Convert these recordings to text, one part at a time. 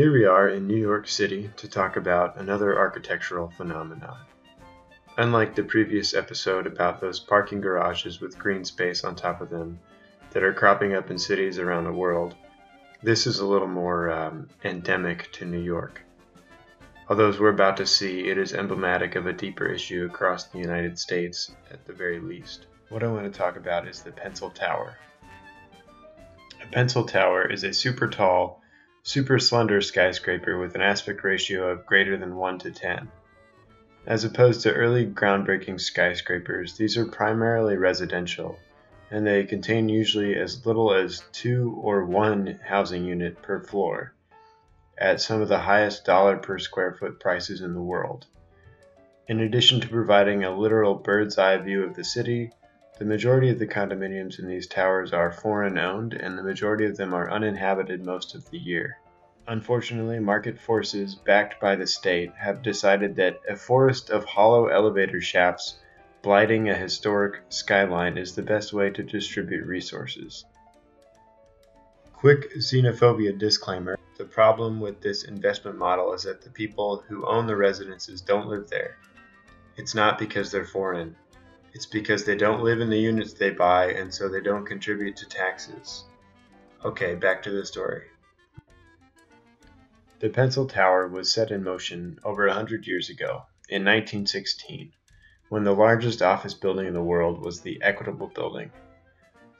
Here we are in New York City to talk about another architectural phenomenon. Unlike the previous episode about those parking garages with green space on top of them that are cropping up in cities around the world, this is a little more um, endemic to New York. Although, as we're about to see, it is emblematic of a deeper issue across the United States at the very least. What I want to talk about is the Pencil Tower. A pencil tower is a super tall, super slender skyscraper with an aspect ratio of greater than 1 to 10. As opposed to early groundbreaking skyscrapers, these are primarily residential, and they contain usually as little as two or one housing unit per floor, at some of the highest dollar per square foot prices in the world. In addition to providing a literal bird's eye view of the city, the majority of the condominiums in these towers are foreign owned, and the majority of them are uninhabited most of the year. Unfortunately, market forces backed by the state have decided that a forest of hollow elevator shafts blighting a historic skyline is the best way to distribute resources. Quick xenophobia disclaimer the problem with this investment model is that the people who own the residences don't live there. It's not because they're foreign, it's because they don't live in the units they buy and so they don't contribute to taxes. Okay, back to the story. The Pencil Tower was set in motion over a hundred years ago, in 1916, when the largest office building in the world was the Equitable Building.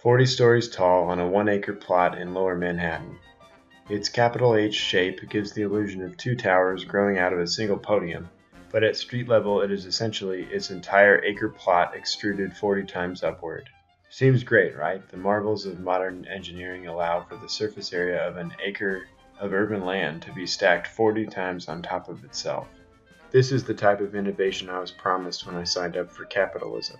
40 stories tall on a one acre plot in lower Manhattan. Its capital H shape gives the illusion of two towers growing out of a single podium, but at street level it is essentially its entire acre plot extruded 40 times upward. Seems great, right? The marvels of modern engineering allow for the surface area of an acre of urban land to be stacked 40 times on top of itself. This is the type of innovation I was promised when I signed up for capitalism.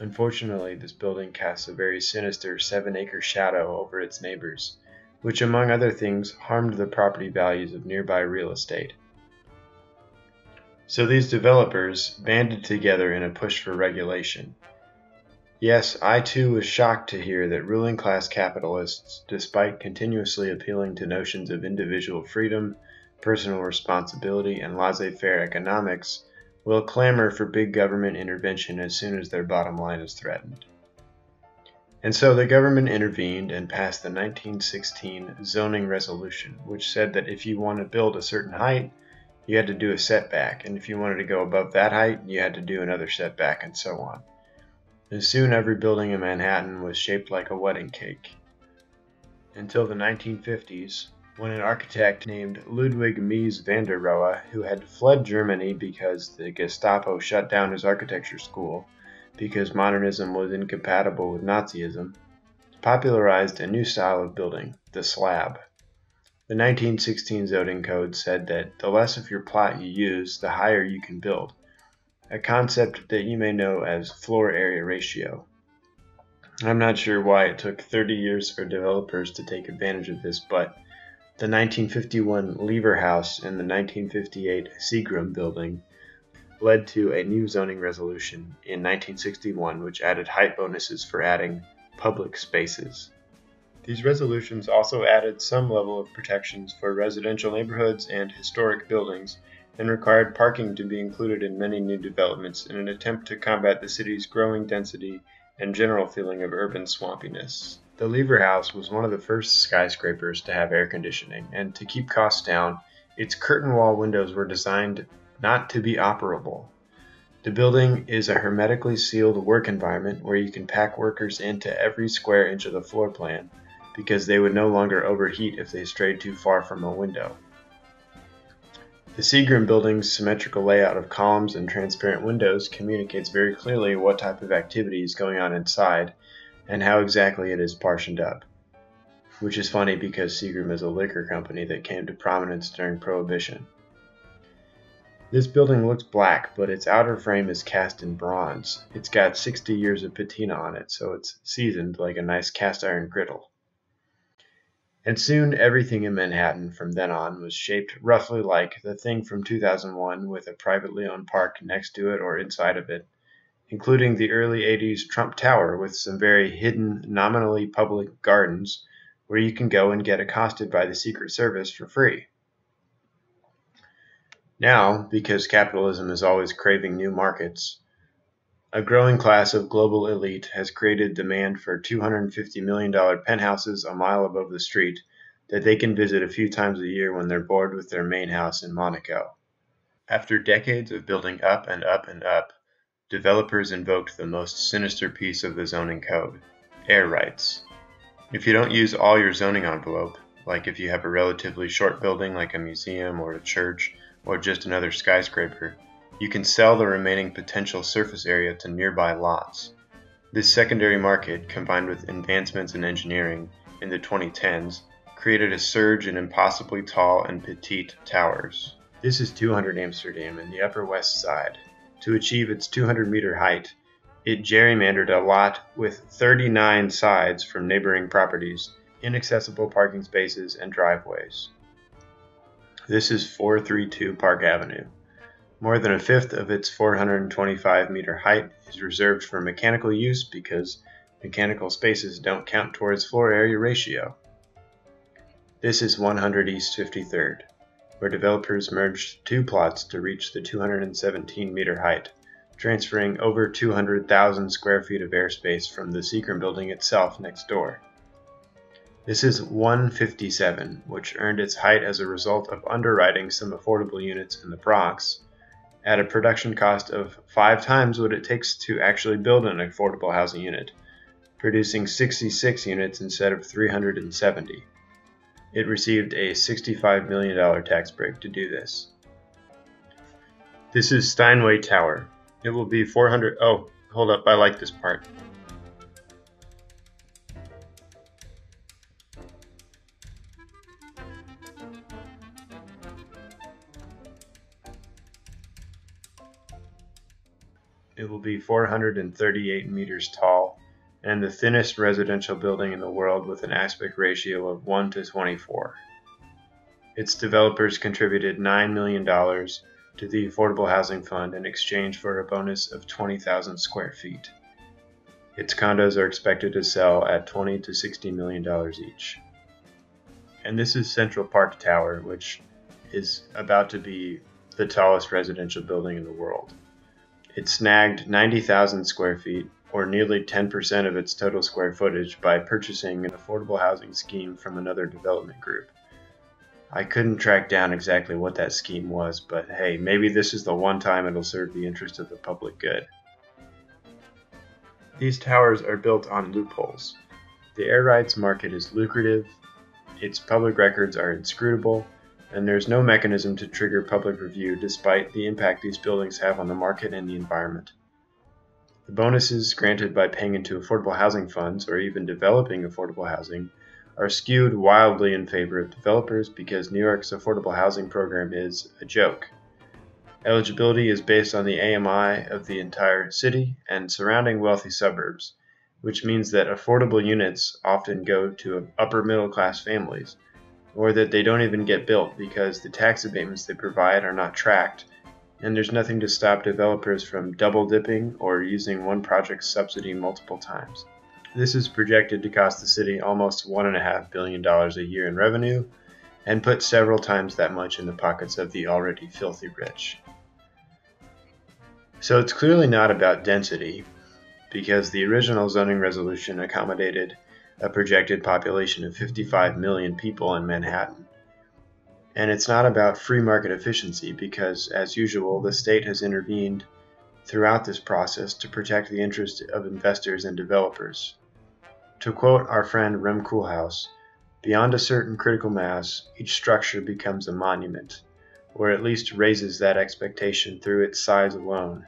Unfortunately, this building casts a very sinister seven acre shadow over its neighbors, which, among other things, harmed the property values of nearby real estate. So these developers banded together in a push for regulation. Yes, I too was shocked to hear that ruling class capitalists, despite continuously appealing to notions of individual freedom, personal responsibility, and laissez faire economics, will clamor for big government intervention as soon as their bottom line is threatened. And so the government intervened and passed the 1916 zoning resolution, which said that if you want to build a certain height, you had to do a setback, and if you wanted to go above that height, you had to do another setback, and so on. And soon every building in Manhattan was shaped like a wedding cake. Until the 1950s, when an architect named Ludwig Mies van der Rohe, who had fled Germany because the Gestapo shut down his architecture school because modernism was incompatible with Nazism, popularized a new style of building, the slab. The 1916 zoning code said that the less of your plot you use, the higher you can build, a concept that you may know as floor area ratio. I'm not sure why it took 30 years for developers to take advantage of this, but the 1951 Lever House and the 1958 Seagram building led to a new zoning resolution in 1961 which added height bonuses for adding public spaces. These resolutions also added some level of protections for residential neighborhoods and historic buildings, and required parking to be included in many new developments in an attempt to combat the city's growing density and general feeling of urban swampiness. The Lever House was one of the first skyscrapers to have air conditioning, and to keep costs down, its curtain wall windows were designed not to be operable. The building is a hermetically sealed work environment where you can pack workers into every square inch of the floor plan because they would no longer overheat if they strayed too far from a window. The Seagram building's symmetrical layout of columns and transparent windows communicates very clearly what type of activity is going on inside and how exactly it is partitioned up. Which is funny because Seagram is a liquor company that came to prominence during Prohibition. This building looks black, but its outer frame is cast in bronze. It's got 60 years of patina on it, so it's seasoned like a nice cast iron griddle. And soon everything in Manhattan from then on was shaped roughly like the thing from 2001 with a privately owned park next to it or inside of it, including the early 80s Trump Tower with some very hidden, nominally public gardens where you can go and get accosted by the Secret Service for free. Now, because capitalism is always craving new markets, a growing class of global elite has created demand for $250 million penthouses a mile above the street that they can visit a few times a year when they're bored with their main house in Monaco. After decades of building up and up and up, developers invoked the most sinister piece of the zoning code air rights. If you don't use all your zoning envelope, like if you have a relatively short building like a museum or a church, or just another skyscraper, you can sell the remaining potential surface area to nearby lots. This secondary market, combined with advancements in engineering in the 2010s, created a surge in impossibly tall and petite towers. This is 200 Amsterdam in the Upper West Side. To achieve its 200 meter height, it gerrymandered a lot with 39 sides from neighboring properties, inaccessible parking spaces, and driveways. This is 432 Park Avenue. More than a fifth of its 425 meter height is reserved for mechanical use because mechanical spaces don't count towards floor area ratio. This is 100 East 53rd, where developers merged two plots to reach the 217 meter height, transferring over 200,000 square feet of airspace from the Seagram building itself next door. This is 157, which earned its height as a result of underwriting some affordable units in the Bronx at a production cost of five times what it takes to actually build an affordable housing unit, producing 66 units instead of 370. It received a $65 million tax break to do this. This is Steinway Tower. It will be 400. Oh, hold up, I like this part. 438 meters tall and the thinnest residential building in the world with an aspect ratio of 1 to 24. Its developers contributed $9 million to the Affordable Housing Fund in exchange for a bonus of 20,000 square feet. Its condos are expected to sell at 20 to 60 million dollars each. And this is Central Park Tower, which is about to be the tallest residential building in the world. It snagged 90,000 square feet, or nearly 10% of its total square footage, by purchasing an affordable housing scheme from another development group. I couldn't track down exactly what that scheme was, but hey, maybe this is the one time it'll serve the interest of the public good. These towers are built on loopholes. The air rights market is lucrative, its public records are inscrutable, and there's no mechanism to trigger public review despite the impact these buildings have on the market and the environment. The bonuses granted by paying into affordable housing funds or even developing affordable housing are skewed wildly in favor of developers because New York's affordable housing program is a joke. Eligibility is based on the AMI of the entire city and surrounding wealthy suburbs, which means that affordable units often go to upper middle class families or that they don't even get built because the tax abatements they provide are not tracked, and there's nothing to stop developers from double dipping or using one project's subsidy multiple times. This is projected to cost the city almost $1.5 billion a year in revenue and put several times that much in the pockets of the already filthy rich. So it's clearly not about density, because the original zoning resolution accommodated a projected population of 55 million people in Manhattan. And it's not about free market efficiency because, as usual, the state has intervened throughout this process to protect the interests of investors and developers. To quote our friend Rem Koolhaas, beyond a certain critical mass, each structure becomes a monument, or at least raises that expectation through its size alone.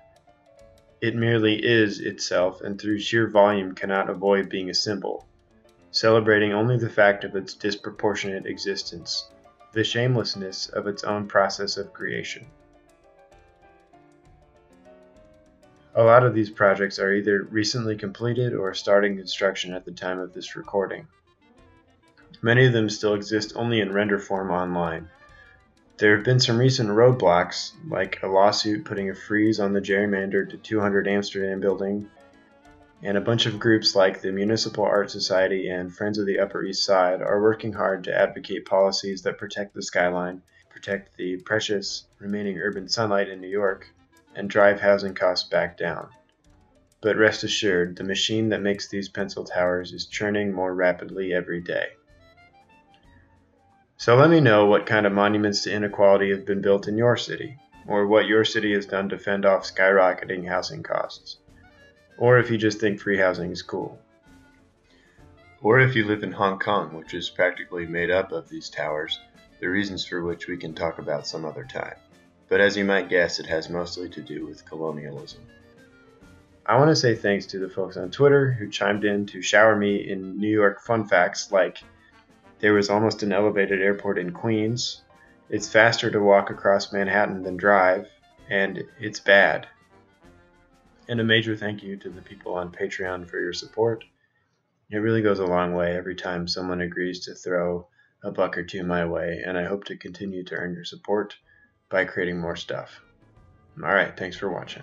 It merely is itself, and through sheer volume cannot avoid being a symbol celebrating only the fact of its disproportionate existence, the shamelessness of its own process of creation. A lot of these projects are either recently completed or starting construction at the time of this recording. Many of them still exist only in render form online. There have been some recent roadblocks, like a lawsuit putting a freeze on the gerrymandered 200 Amsterdam building and a bunch of groups like the Municipal Art Society and Friends of the Upper East Side are working hard to advocate policies that protect the skyline, protect the precious remaining urban sunlight in New York and drive housing costs back down. But rest assured, the machine that makes these pencil towers is churning more rapidly every day. So let me know what kind of monuments to inequality have been built in your city, or what your city has done to fend off skyrocketing housing costs, or if you just think free housing is cool. Or if you live in Hong Kong, which is practically made up of these towers, the reasons for which we can talk about some other time. But as you might guess, it has mostly to do with colonialism. I want to say thanks to the folks on Twitter who chimed in to shower me in New York fun facts like there was almost an elevated airport in Queens, it's faster to walk across Manhattan than drive, and it's bad. And a major thank you to the people on Patreon for your support. It really goes a long way every time someone agrees to throw a buck or two my way, and I hope to continue to earn your support by creating more stuff. Alright, thanks for watching.